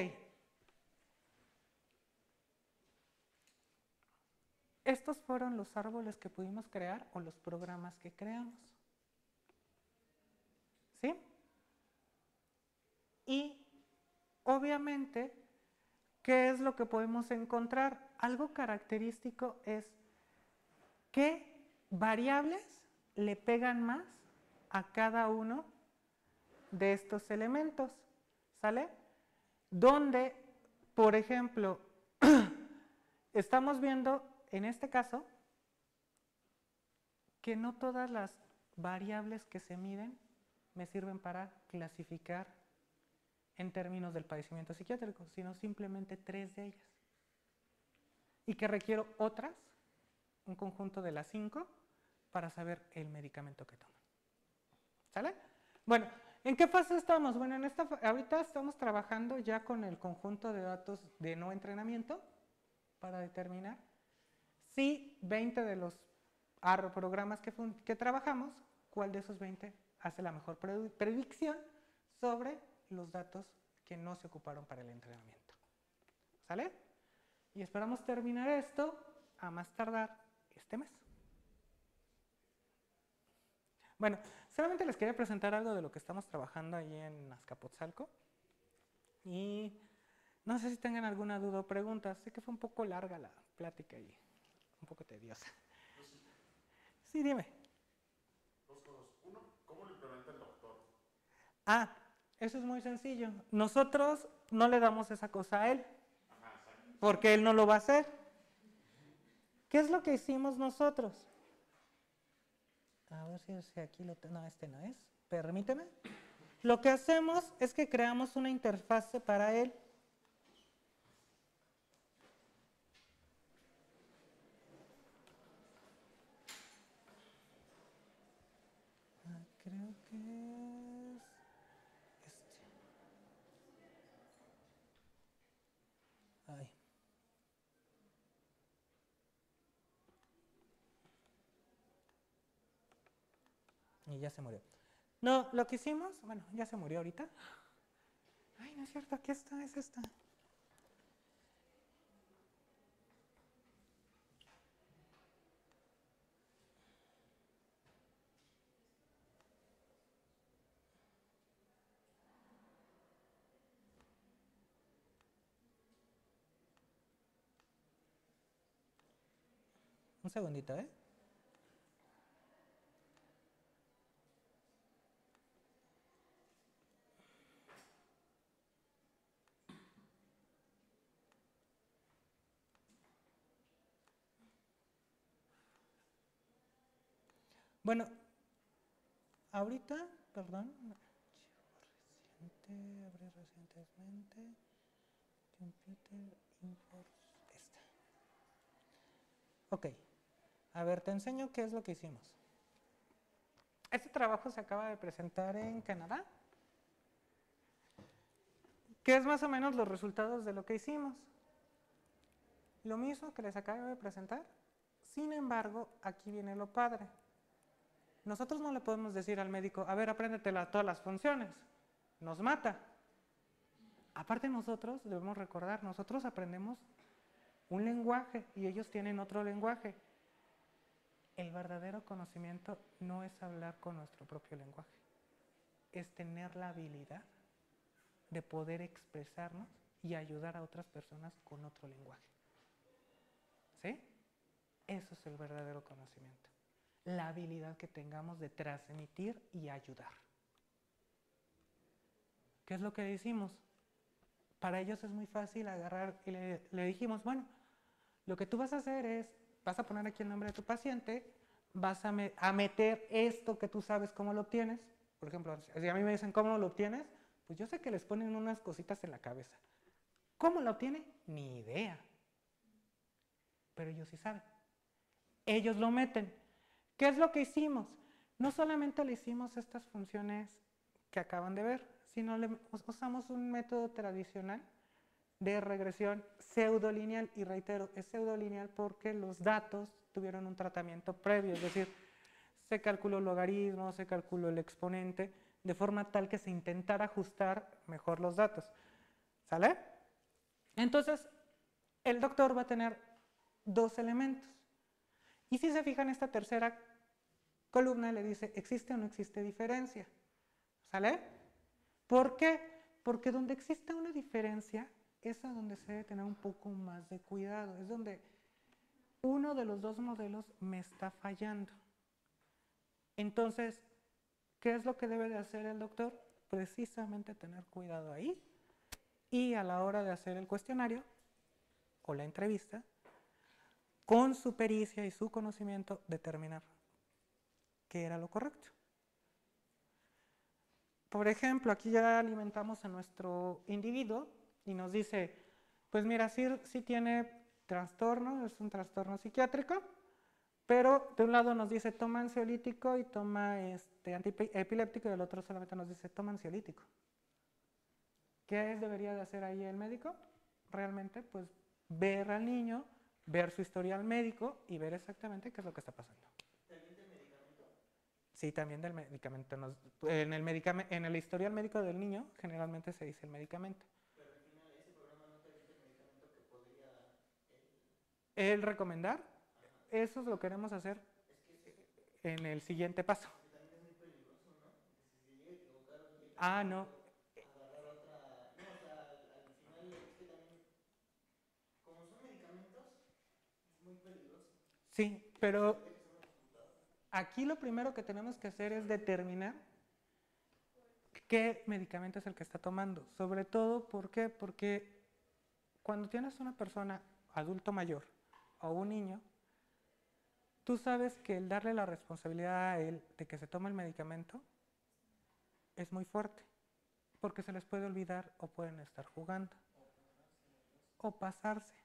Estos fueron los árboles que pudimos crear o los programas que creamos. ¿Sí? Y obviamente, ¿qué es lo que podemos encontrar? Algo característico es qué variables le pegan más a cada uno de estos elementos. ¿Sale? Donde, por ejemplo, [CLEARS THROAT] estamos viendo en este caso que no todas las variables que se miden me sirven para clasificar en términos del padecimiento psiquiátrico, sino simplemente tres de ellas. Y que requiero otras, un conjunto de las cinco, para saber el medicamento que toman. ¿Sale? Bueno, ¿en qué fase estamos? Bueno, en esta, ahorita estamos trabajando ya con el conjunto de datos de no entrenamiento para determinar si 20 de los programas que, que trabajamos, cuál de esos 20 hace la mejor predicción sobre los datos que no se ocuparon para el entrenamiento. ¿Sale? Y esperamos terminar esto a más tardar este mes. Bueno, solamente les quería presentar algo de lo que estamos trabajando ahí en Azcapotzalco. Y no sé si tengan alguna duda o pregunta. Sé que fue un poco larga la plática y un poco tediosa. Sí, dime. Dos cosas. Uno, ¿cómo lo implementa el doctor? Ah, eso es muy sencillo. Nosotros no le damos esa cosa a él, porque él no lo va a hacer. ¿Qué es lo que hicimos nosotros? A ver si aquí lo tengo. No, este no es. Permíteme. Lo que hacemos es que creamos una interfase para él. Ah, creo que es este. Ay. Y ya se murió. No, lo que hicimos, bueno, ya se murió ahorita. Ay, no es cierto, aquí está, es esta. Un segundito, ¿eh? Bueno, ahorita, perdón, reciente, abrí recientemente, computer esta. Ok, a ver, te enseño qué es lo que hicimos. Este trabajo se acaba de presentar en Canadá. ¿Qué es más o menos los resultados de lo que hicimos? Lo mismo que les acabo de presentar. Sin embargo, aquí viene lo padre. Nosotros no le podemos decir al médico, a ver, apréndete todas las funciones. Nos mata. Aparte nosotros, debemos recordar, nosotros aprendemos un lenguaje y ellos tienen otro lenguaje. El verdadero conocimiento no es hablar con nuestro propio lenguaje, es tener la habilidad de poder expresarnos y ayudar a otras personas con otro lenguaje. ¿Sí? Eso es el verdadero conocimiento. La habilidad que tengamos de transmitir y ayudar. ¿Qué es lo que decimos? Para ellos es muy fácil agarrar y le, dijimos, bueno, lo que tú vas a hacer es, vas a poner aquí el nombre de tu paciente, vas a, a, meter esto que tú sabes cómo lo obtienes. Por ejemplo, si a mí me dicen cómo lo obtienes, pues yo sé que les ponen unas cositas en la cabeza. ¿Cómo lo obtiene? Ni idea. Pero ellos sí saben. Ellos lo meten. ¿Qué es lo que hicimos? No solamente le hicimos estas funciones que acaban de ver, sino le usamos un método tradicional de regresión pseudolineal. Y reitero, es pseudolineal porque los datos tuvieron un tratamiento previo, es decir, se calculó el logaritmo, se calculó el exponente, de forma tal que se intentara ajustar mejor los datos. ¿Sale? Entonces, el doctor va a tener dos elementos. Y si se fijan, esta tercera columna le dice, ¿existe o no existe diferencia? ¿Sale? ¿Por qué? Porque donde existe una diferencia es a donde se debe tener un poco más de cuidado. Es donde uno de los dos modelos me está fallando. Entonces, ¿qué es lo que debe de hacer el doctor? Precisamente tener cuidado ahí y a la hora de hacer el cuestionario o la entrevista, con su pericia y su conocimiento, determinar qué era lo correcto. Por ejemplo, aquí ya alimentamos a nuestro individuo y nos dice, pues mira, sí, tiene trastorno, es un trastorno psiquiátrico, pero de un lado nos dice toma ansiolítico y toma este, antiepiléptico y del otro solamente nos dice toma ansiolítico. ¿Qué debería de hacer ahí el médico? Realmente, pues ver al niño, ver su historial médico y ver exactamente qué es lo que está pasando. Sí, también del medicamento. Nos- en, el medicame- en el historial médico del niño generalmente se dice el medicamento. Pero al final ese programa no te dice el medicamento que podría... El recomendar, eso lo queremos hacer en el siguiente paso. también es muy peligroso, ¿no? Si se llega a equivocar llega Ah, no. agarrar otra... No, o sea, al final es que también... Como son medicamentos, es muy peligroso. Sí, pero aquí lo primero que tenemos que hacer es determinar qué medicamento es el que está tomando. Sobre todo, ¿por qué? Porque cuando tienes una persona adulto mayor o un niño, tú sabes que el darle la responsabilidad a él de que se tome el medicamento es muy fuerte, porque se les puede olvidar o pueden estar jugando o pasarse.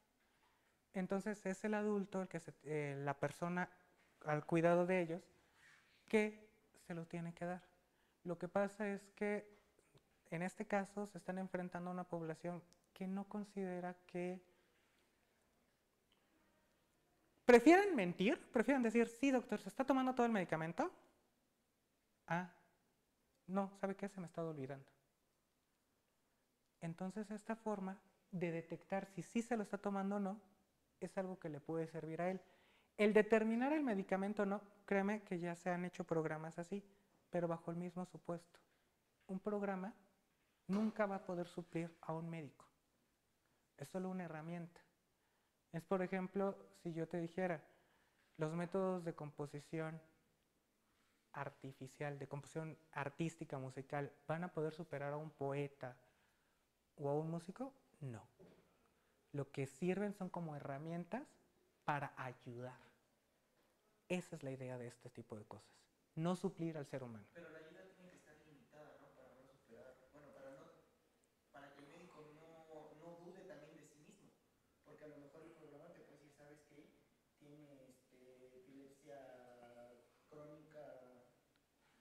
Entonces es el adulto, el que eh, la persona al cuidado de ellos, que se lo tiene que dar. Lo que pasa es que en este caso se están enfrentando a una población que no considera que... Prefieren mentir, prefieren decir, sí doctor, ¿se está tomando todo el medicamento? Ah, no, ¿sabe qué? Se me está olvidando. Entonces esta forma de detectar si sí se lo está tomando o no es algo que le puede servir a él. El determinar el medicamento no, créeme que ya se han hecho programas así, pero bajo el mismo supuesto. Un programa nunca va a poder suplir a un médico. Es solo una herramienta. Es, por ejemplo, si yo te dijera, los métodos de composición artificial, de composición artística, musical, ¿van a poder superar a un poeta o a un músico? No. Lo que sirven son como herramientas para ayudar. Esa es la idea de este tipo de cosas. No suplir al ser humano. Pero la ayuda tiene que estar limitada, ¿no? Para no superar, bueno, para no, para que el médico no, no dude también de sí mismo, porque a lo mejor el programa te puede decir, ¿sabes qué? Tiene este, epilepsia crónica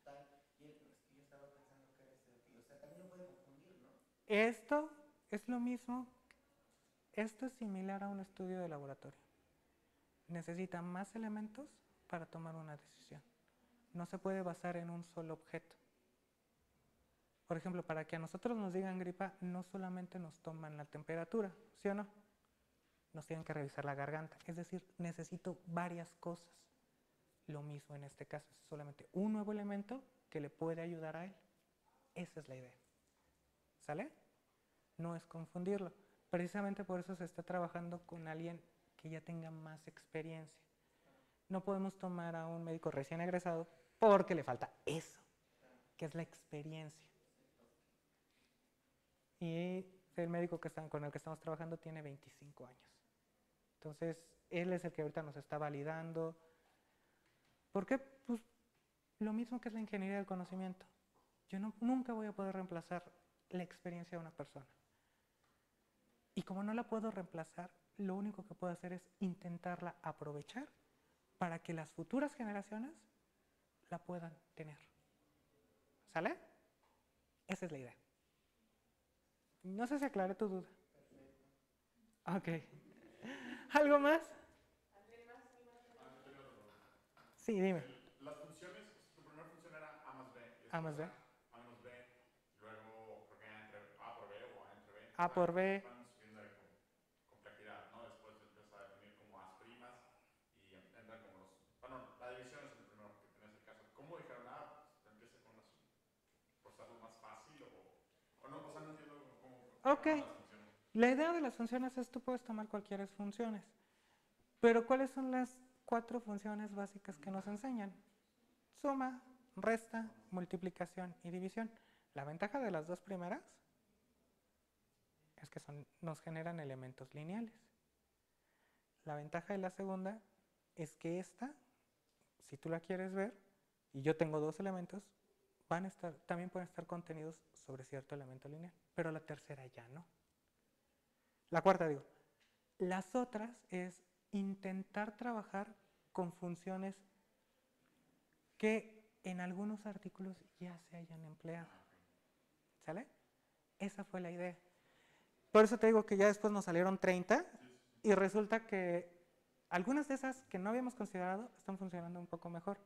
tal, y él, "No, es que yo estaba pensando que era este, o sea, también lo puede confundir, ¿no? Esto es lo mismo, esto es similar a un estudio de laboratorio. Necesita más elementos para tomar una decisión. No se puede basar en un solo objeto. Por ejemplo, para que a nosotros nos digan gripa, no solamente nos toman la temperatura, ¿sí o no? Nos tienen que revisar la garganta. Es decir, necesito varias cosas. Lo mismo en este caso, es solamente un nuevo elemento que le puede ayudar a él. Esa es la idea. ¿Sale? No es confundirlo. Precisamente por eso se está trabajando con alguien que ya tenga más experiencia. No podemos tomar a un médico recién egresado porque le falta eso, que es la experiencia. Y el médico con el que estamos trabajando tiene 25 años. Entonces, él es el que ahorita nos está validando. ¿Por qué? Pues lo mismo que es la ingeniería del conocimiento. Yo nunca voy a poder reemplazar la experiencia de una persona. Y como no la puedo reemplazar, lo único que puedo hacer es intentarla aprovechar para que las futuras generaciones la puedan tener. ¿Sale? Esa es la idea. No sé si aclaré tu duda. Ok. ¿Algo más? Sí, dime. Las funciones, tu primera función era A más B. A más B. A menos B. Luego, creo que A entre A por B o A entre B. A por B. Van subiendo de com- complejidad, ¿no? Después empieza a definir como A primas y entran como los. Bueno, la división es el primero que tienes el caso. ¿Cómo dijeron, ah, pues, empieza con las. por ser algo más fácil o. o no, o sea, no entiendo cómo. cómo Ok. La idea de las funciones es tú puedes tomar cualquiera funciones. Pero ¿cuáles son las cuatro funciones básicas que nos enseñan? Suma, resta, multiplicación y división. La ventaja de las dos primeras es que son, nos generan elementos lineales. La ventaja de la segunda es que esta, si tú la quieres ver, y yo tengo dos elementos, van también pueden estar contenidos sobre cierto elemento lineal, pero la tercera ya no. La cuarta digo, las otras es intentar trabajar con funciones que en algunos artículos ya se hayan empleado. ¿Sale? Esa fue la idea. Por eso te digo que ya después nos salieron 30 y resulta que algunas de esas que no habíamos considerado están funcionando un poco mejor,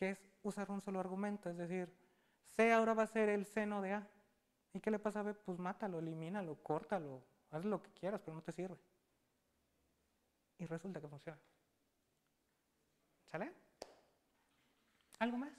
que es usar un solo argumento, es decir, C ahora va a ser el seno de A. ¿Y qué le pasa a B? Pues mátalo, elimínalo, córtalo, haz lo que quieras, pero no te sirve. Y resulta que funciona. ¿Sale? ¿Algo más?